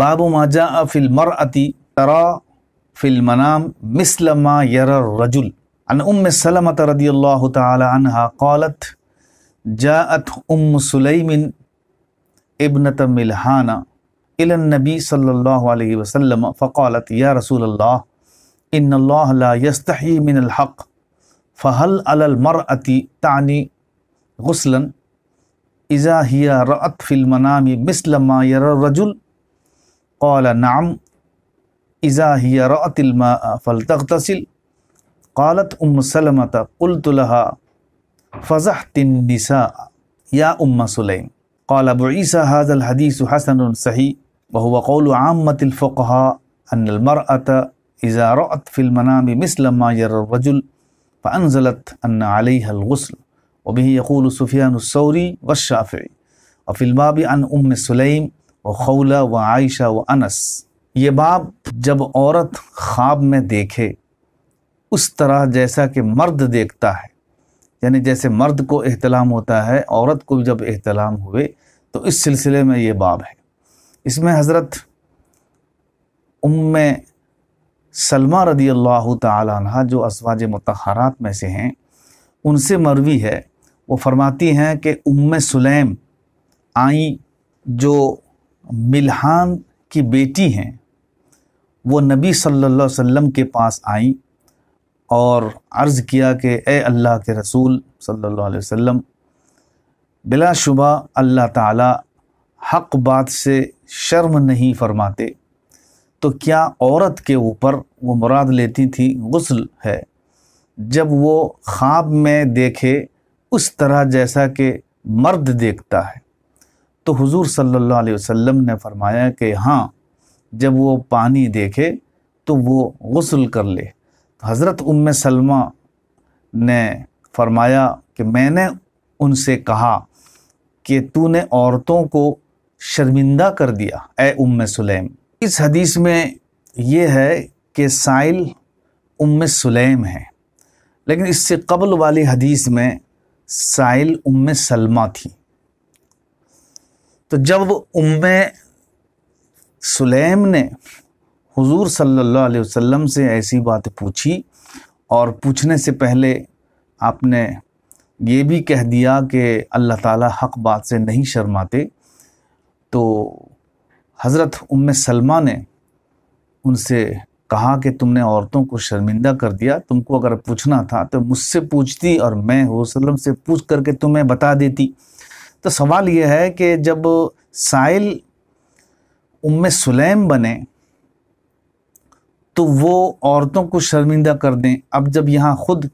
बाबू माजा fill मरअती तरा fill मनाम मिसलमा यर रजुल अन उम सलमत रदियल्लाहु तआला अन्हा क़ालत जाअत उम सुलैमिन इब्नत मिल्हाना इलन नबी सल्लल्लाहु अलैहि वसल्लम फ़क़ालत या रसूल अल्लाह इन्नल्लाह ला यस्तही मिनल हक़ फ़हल अलल मरअती तानी गुस्लन इज़ा हिया रअत फिल मनामी मिस्ल मा यर रजुल क़ाल नअम इज़ा हिया रअतिल माअ फलतग़तसिल क़ालत उम्म सलमत क़ुल्तु लहा फ़ज़हतिन निसा या उम्म सुलैम क़ाल अबू ईसा हाज़ल हदीस हसन सही वहुव क़ौलु आम्मतिल फ़ुक़हा अन्नल मरअत इज़ा रअत फिल मनामी मिस्ल मा यर रजुल फ़अनज़लत अन्न अलैहल गुस्ल वबिही यक़ूल सुफियान सौरी व शाफ़ी वफ़िलबाब अन उम सुलैम व खौला व आयशा व अनस। ये बाब जब औरत ख्वाब में देखे, उस तरह जैसा कि मर्द देखता है। यानी जैसे मर्द को एहतलाम होता है, औरत को जब एहतलाम हुए तो इस सिलसिले में ये बाब है। इसमें हज़रत उम्म सलमा रदी अल्लाह तहा जो असवाज मतहरात में से हैं, उनसे मरवी है। वो फरमाती हैं कि उम्म सुलैम आई, जो मिल्हान की बेटी हैं। वो नबी सल्लल्लाहु अलैहि वसल्लम के पास आई और अर्ज़ किया कि ए अल्लाह के रसूल सल्लल्लाहु अलैहि वसल्लम बिलाशुबा अल्लाह ताला हक बात से शर्म नहीं फरमाते तो क्या औरत के ऊपर वो मुराद लेती थी गुस्ल है? जब वो ख्वाब में देखे, उस तरह जैसा कि मर्द देखता है। तो हुजूर सल्लल्लाहु अलैहि वसल्लम ने फरमाया कि हाँ जब वो पानी देखे तो वो गसल कर ले। तो हज़रत उम्म सलमा ने फरमाया कि मैंने उनसे कहा कि तूने औरतों को शर्मिंदा कर दिया, ए उम्म सुलैम। इस हदीस में ये है कि साइल उम्म सुलैम है, लेकिन इससे कबल वाली हदीस में साइल उम्म सलमा थी। तो जब उम्म सुलैम ने हुजूर सल्लल्लाहु अलैहि वसल्लम से ऐसी बात पूछी और पूछने से पहले आपने ये भी कह दिया कि अल्लाह ताला हक बात से नहीं शर्माते तो हज़रत उम्म सलमा ने उनसे कहा कि तुमने औरतों को शर्मिंदा कर दिया, तुमको अगर पूछना था तो मुझसे पूछती और मैं वसल्लम से पूछ करके तुम्हें बता देती। तो सवाल यह है कि जब साइल उम्म सुलैम बने तो वो औरतों को शर्मिंदा कर दें। अब जब यहाँ ख़ुद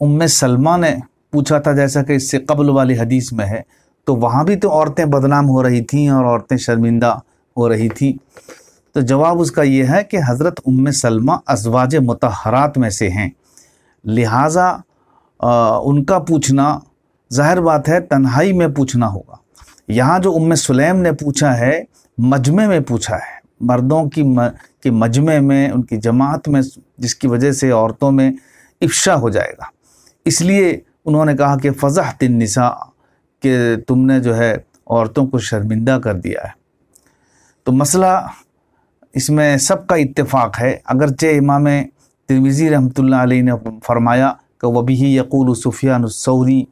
उम्म सलमा ने पूछा था, जैसा कि इससे कबल वाली हदीस में है तो वहाँ भी तो औरतें बदनाम हो रही थीं और औरतें शर्मिंदा हो रही थी। तो जवाब उसका ये है कि हज़रत उम्म सलमा अजवाज मतहरात में से हैं। लिहाजा उनका पूछना ज़ाहिर बात है तन्हाई में पूछना होगा। यहाँ जो उम्म सुलैम ने पूछा है मजमे में पूछा है। मर्दों की म, की मजमे में उनकी जमात में जिसकी वजह से औरतों में इफ्शा हो जाएगा। इसलिए उन्होंने कहा कि फ़ज़ह तिन निसा कि तुमने जो है औरतों को शर्मिंदा कर दिया है। तो मसला इसमें सबका इत्तेफाक है। अगरचे इमाम तिरमिज़ी अलैहि ने फरमाया कि वबी यकूल सुफियान सऊदी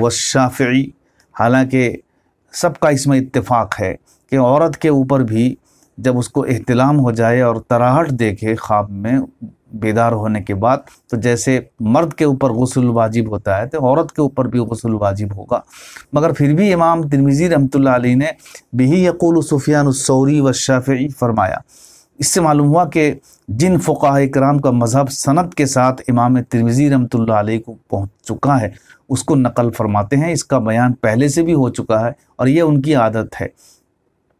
व शाफ़ी हालाँकि सबका इसमें इत्तेफाक है कि औरत के ऊपर भी जब उसको अहतलाम हो जाए और तराहट देखे ख्वाब में बेदार होने के बाद तो जैसे मर्द के ऊपर गसल वाजिब होता है तो औरत के ऊपर भी गसल वाजिब होगा। मगर फिर भी इमाम तिरमिज़ी रहमतुल्लाह अलैहि ने बिही यकूल सुफियान सौरी व शाफ़ी फरमाया इससे मालूम हुआ कि जिन फ़ुकाह कराम का मज़हब सनत के साथ इमाम तिरमिज़ी रहमतुल्लाह अलैहि को पहुँच चुका है, उसको नकल फरमाते हैं। इसका बयान पहले से भी हो चुका है और यह उनकी आदत है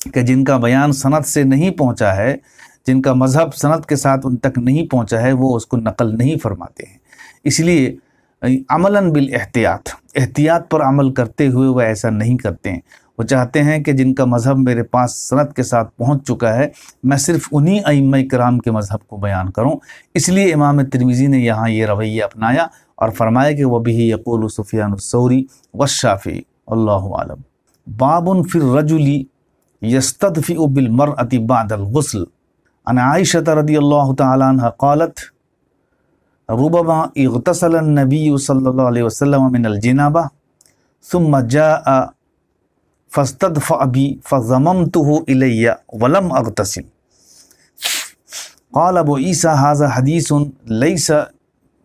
कि जिनका बयान सनत से नहीं पहुँचा है, जिनका मज़हब सनत के साथ उन तक नहीं पहुँचा है, वो उसको नकल नहीं फरमाते हैं। इसलिए अमलन बिल एहतियात एहतियात पर अमल करते हुए वह ऐसा नहीं करते हैं। वो चाहते हैं कि जिनका मज़हब मेरे पास सनत के साथ पहुँच चुका है, मैं सिर्फ़ उन्हीं अम कराम के मज़हब को बयान करूँ। इसलिए इमाम तिरमिज़ी ने यहाँ ये रवैया अपनाया और फरमाया कि वह भी यकूल सौरी व शाफ़ी अल्लाह आलम। बाबुन फिर रजुली यस्तदफ़ी बिलमरअति बादल गुस्ल। अन आयशत रदी अल्लाह तआला क़ालत, रुबमा इग़तसल नबी सल्लल्लाहु अलैहि वसल्लम मिन अलजनाबा सुम्मा जाअ फस्तदफ़अ बी फ़ज़ममतुहु इलैया वलम अग़तसिल क़ाल अबू ईसा हाज़ा हदीसुन लैस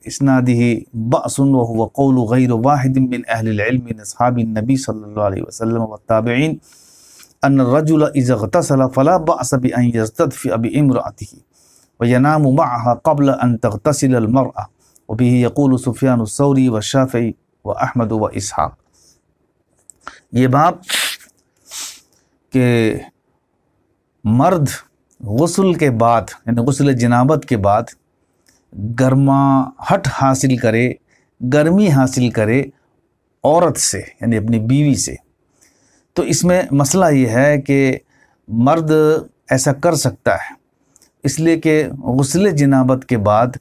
इसनादिही बअसुन व हुवा क़ौलु गैर वाहिद मिन अहलिल इल्म मिन असहाबि नबी सल्लल्लाहु अलैहि वसल्लम व ताबिईन अन रजुल इज़ गतसल फला बअस बि अन यस्तदफि बि इम्रातिही व यनामु मअहा क़ब्ल अन तगतसिल अल मरअ व बिही यक़ूलु सुफियान सौरी व शाफी व अहमद व इसहाक ये बाप के मर्द गसल के बाद, यानी गसल जनाबत के बाद गर्माहट हासिल करे, गर्मी हासिल करे औरत से, यानी अपनी बीवी से। तो इसमें मसला ये है कि मर्द ऐसा कर सकता है। इसलिए कि गसल जनाबत के बाद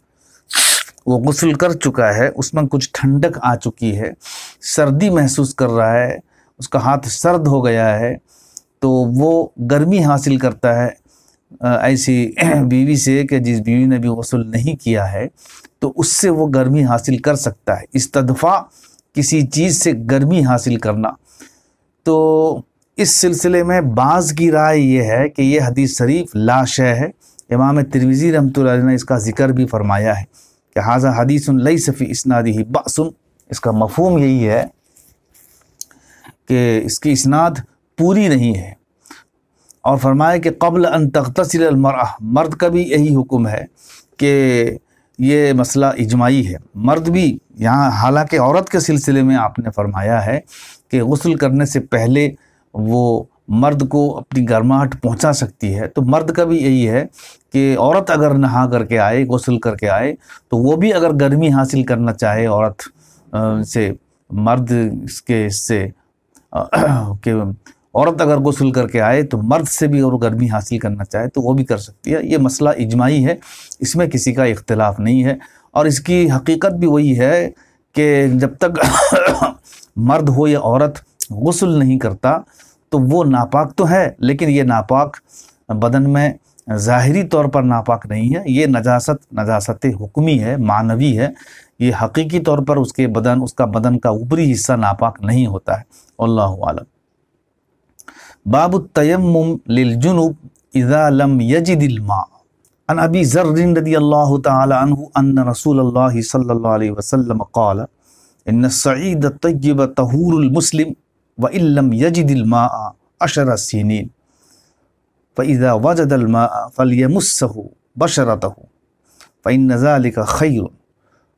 वो गसल कर चुका है, उसमें कुछ ठंडक आ चुकी है, सर्दी महसूस कर रहा है, उसका हाथ सर्द हो गया है तो वो गर्मी हासिल करता है ऐसी बीवी से कि जिस बीवी ने भी गसल नहीं किया है तो उससे वो गर्मी हासिल कर सकता है। इस्तदफ़ा किसी चीज़ से गर्मी हासिल करना। तो इस सिलसिले में बाज़ की राय ये है कि ये हदीस शरीफ लाश है। इमाम तिरविज़ी रहमत ने इसका ज़िक्र भी फरमाया है कि हाजा हदीस लई सफ़ी इसनादी ही बासुन। इसका मफहम यही है कि इसकी इसनाद पूरी नहीं है। और फरमाया कि कबल अन तख्तसिल मर मर्द का भी यही हुक्म है कि ये मसला इजमाही है। मर्द भी यहाँ, हालाँकि औरत के सिलसिले में आपने फरमाया है कि गसल करने से पहले वो मर्द को अपनी गर्माहट पहुँचा सकती है। तो मर्द का भी यही है कि औरत अगर नहा करके आए, गसल करके आए तो वो भी अगर गर्मी हासिल करना चाहे औरत से मर्द के इससे कि औरत अगर गसल करके आए तो मर्द से भी और गर्मी हासिल करना चाहे तो वो भी कर सकती है। ये मसला इजमाही है। इसमें किसी का इख्तलाफ नहीं है। और इसकी हकीकत भी वही है कि जब तक मर्द हो या औरत गसल नहीं करता तो वो नापाक तो है, लेकिन ये नापाक बदन में ज़ाहरी तौर पर नापाक नहीं है। ये नजासत नजासत हुक्मी है, मानवी है। ये हकीकी तौर पर उसके बदन, उसका बदन का ऊपरी हिस्सा नापाक नहीं होता है। अल्लाह आलम। बाबु तयम्मुम लिलजुनुब इज़ा लम यजिदिल मा अन अबी ज़र्रिन रदी अल्लाह तआला अन्हु अन्न रसूलुल्लाह सल्लल्लाहु अलैहि वसल्लम क़ाल इन सईद तय्यब तहूरुल मुस्लिम व इल्लम यजिदिल मा अशर सीनीन फ़इज़ा वजदल मा फ़लियमुस्सहु बशरतहु फ़इन ज़ालिका खैर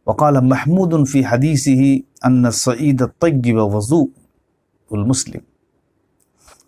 वक़ाल महमूद फ़ी हदीसिही अन्न सईद तय्यब वज़ू मुस्लिम वफ़िलबाब अन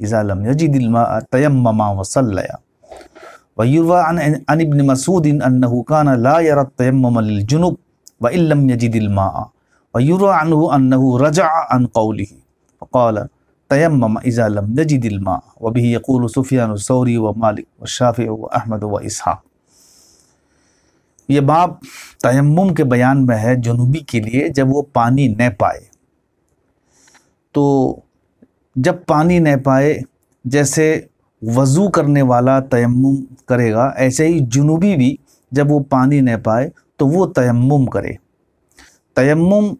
लम यजिदिल मा तयम्ममा वसल्लया वयुरवा अन अन इब्न मसूद अन्नहु कान ला यरा तयम्मम लिल जुनुब व इल्लम यजिदिल मा वयुरवा अन्हु अन्नहु रजा अन क़ौलिही फ़क़ाल तयम्मम इज़ा लम यजिदिल मा व बिही यक़ूल सुफियान सौरी व मालिक व शाफी व अहमद व इसहाक़ ये बाब तयम्मुम के बयान में है जुनूबी के लिए जब वो पानी न पाए तो जब पानी न पाए, जैसे वज़ू करने वाला तयम्मुम करेगा, ऐसे ही जुनूबी भी जब वो पानी न पाए तो वो तयम्मुम करे। तयम्मुम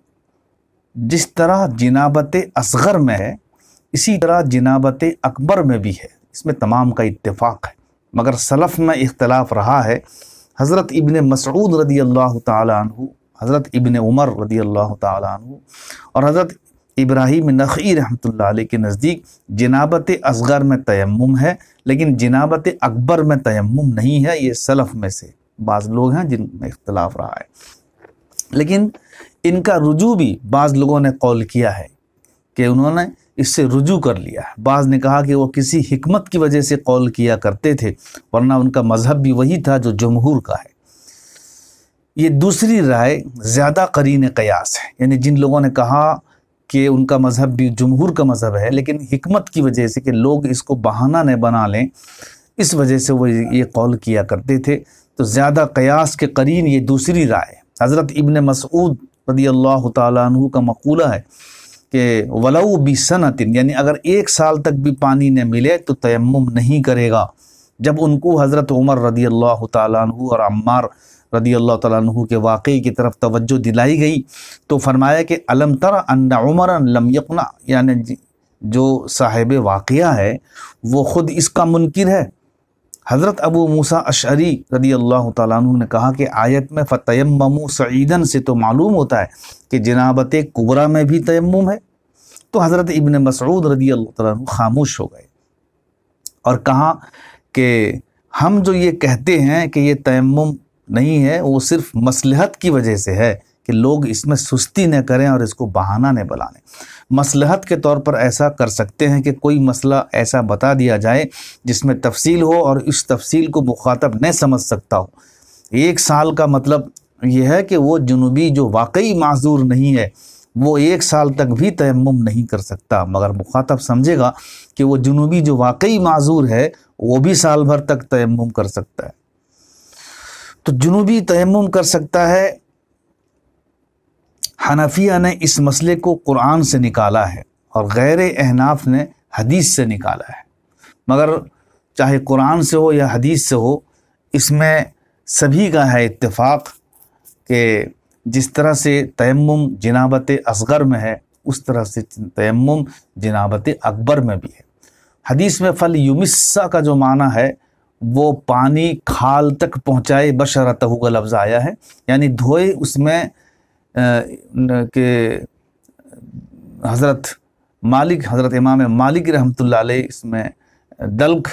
जिस तरह जिनाबत असगर में है, इसी तरह जिनाबत अकबर में भी है। इसमें तमाम का इत्तेफाक है। मगर सलफ़ में इख्तलाफ रहा है, हज़रत इबन मसऊद रदी अल्लाह तु हज़रत इबन उमर रदी अल्लाह तु और हज़रत इब्राहिम नख़ी रहमत के नज़दीक जनाबत असगर में तयम है, लेकिन जनाबत अकबर में तयम नहीं है, ये सलफ़ में से बाज़ लोग हैं जिनमें इख्तलाफ रहा है। लेकिन इनका रुजू भी बाज़ लोगों ने कौल किया है कि उन्होंने इससे रुजू कर लिया है। बाज़ ने कहा कि वो किसी हमत की वजह से कौल किया करते थे, वरना उनका मज़हब भी वही था जो जमहूर का है। ये दूसरी राय ज़्यादा करीन कयास है, यानी जिन लोगों ने कहा कि उनका मज़हब भी जमहूर का मज़हब है, लेकिन हिकमत की वजह से कि लोग इसको बहाना न बना लें, इस वजह से वो ये कौल किया करते थे। तो ज़्यादा कयास के करीन ये दूसरी राय हज़रत इबन मसूद रदी अल्लाह तु का मकूला है कि वलऊ भी सनतिन, यानी अगर एक साल तक भी पानी न मिले तो तयम नहीं करेगा। जब उनको हज़रत उमर रदी अल्लाह तु और अम्मार रदी अल्लाह तु के वाक़े की तरफ़ तवज्जो दिलाई गई तो फरमाया कि अलम तर अन्ना उमर यानी जो साहिब वाक़ है, वो ख़ुद इसका मुनकर है। हज़रत अबू मूसा अशरी रदी अल्लाह तु ने कहा कि आयत में फ़तयमू सईदन से तो मालूम होता है कि जनाबत कुबरा में भी तयम है। तो हज़रत इबन मसरूद रदी अल्लाह तु खामोश हो गए और कहा कि हम जो ये कहते हैं कि ये तयम नहीं है, वो सिर्फ़ मसलहत की वजह से है कि लोग इसमें सुस्ती न करें और इसको बहाना न बुलाने मसलहत के तौर पर ऐसा कर सकते हैं कि कोई मसला ऐसा बता दिया जाए जिसमें तफसील हो और इस तफसील को मुखातब न समझ सकता हो। एक साल का मतलब यह है कि वो जुनूबी जो वाकई माजूर नहीं है, वो एक साल तक भी तयम नहीं कर सकता। मगर मुखातब समझेगा कि वो जुनूबी जो वाकई माजूर है, वो भी साल भर तक तयम कर सकता है। तो जुनूबी तयम कर सकता है। हनफिया ने इस मसले को कुरान से निकाला है और गैर अहनाफ ने हदीस से निकाला है। मगर चाहे कुरान से हो या हदीस से हो, इसमें सभी का है इत्तेफाक कि जिस तरह से तयम जनाबत असगर में है, उस तरह से तयम जनाबत अकबर में भी है। हदीस में फल युमिस्सा का जो माना है वो पानी खाल तक पहुँचाए बशरत का लफ्ज़ आया है। यानी धोए उसमें के, हज़रत मालिक, हज़रत इमाम मालिक रहमत इसमें दल्क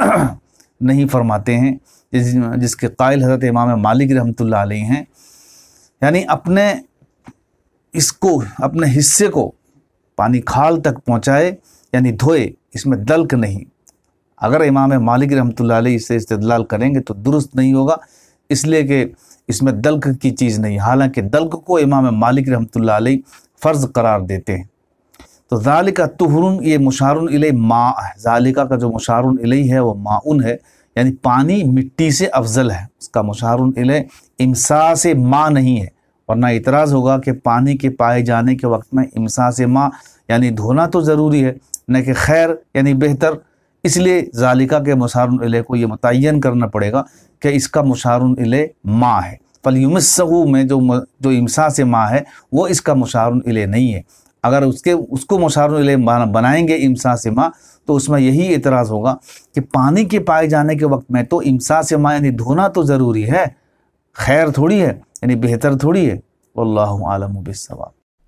नहीं फरमाते हैं, जिस, जिसके कायल हज़रत इमाम मालिक रहमत हैं। यानी अपने इसको, अपने हिस्से को पानी खाल तक पहुँचाए, यानी धोए, इसमें दल्क नहीं। अगर इमाम मालिक रहमत इसे इस्तलाल करेंगे तो दुरुस्त नहीं होगा, इसलिए कि इसमें दल्क की चीज़ नहीं। हालाँकि दल्क को इमाम मालिक रहमत फ़र्ज़ करार देते हैं। तो ज़ालिका तुहरुन, ये मुशारुन इले मा है ज़ालिका का जो मुशारुन इले है, वो माउन है, यानी पानी मिट्टी से अफजल है। उसका मुशारुन इले इमसा से माँ नहीं है, वरना इतराज़ होगा कि पानी के पाए जाने के वक्त में इमसा से माँ, यानी धोना तो ज़रूरी है, न कि खैर, यानी बेहतर इसलिए जालिका के मुशारुन इले को ये मुतन करना पड़ेगा कि इसका मुशारुन इले माँ है। फलयुमसू में जो जो इमसा से माँ है, वो इसका मुशारुन इले नहीं है। अगर उसके, उसको मुशारुन इले बनाएँगे इमसा से माँ तो उसमें यही एतराज़ होगा कि पानी के पाए जाने के वक्त में तो इमसा से माँ, यानी धोना तो ज़रूरी है, खैर थोड़ी है, यानी बेहतर थोड़ी है। अल्लाह आलम